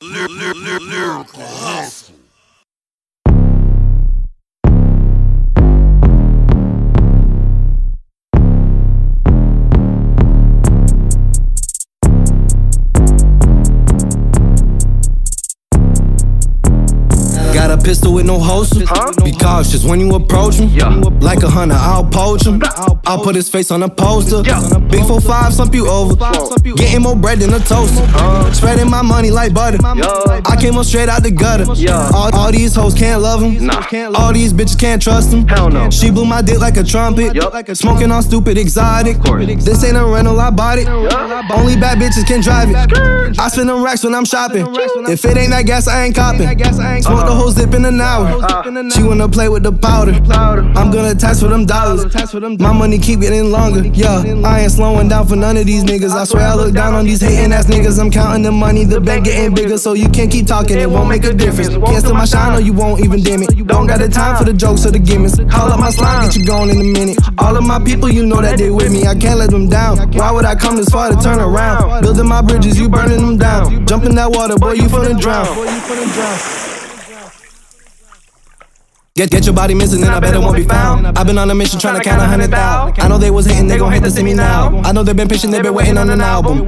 Lyrical hustle. Pistol with no holster. Be cautious when you approach him. Like a hunter, I'll poach him. I'll put his face on a poster. Big 4-5, slump you over. Getting more bread than a toaster. Spreading my money like butter. I came up straight out the gutter. All, all these hoes can't love him. All these bitches can't trust him. Hell no. She blew my dick like a trumpet. Smoking on stupid exotic. This ain't a rental, I bought it. Only bad bitches can drive it. I spend them racks when I'm shopping. If it ain't that gas, I ain't copping. Smoke the whole zip in an hour. Uh. She wanna play with the powder. I'm gonna tax for them dollars. My money keep getting longer. Yeah, I ain't slowing down for none of these niggas. I swear I look down on these hating ass niggas. I'm counting the money, the bank getting bigger, so you can't keep talking. It won't make a difference. Can't steal my shine or you won't even dim it. Don't got the time for the jokes or the gimmicks. Call up my slime, get you going in a minute. All of my people, you know that they with me. I can't let them down. Why would I come this far to turn around? Building my bridges, you burning them down. Jump in that water, boy, you finna drown. boy, you finna drown. Get, get your body missing and I bet it won't be found. I've been on a mission trying to count a hundred thousand. I know they was hating, they gon' hate to see me now. I know they've been patient, they've been waiting on an album.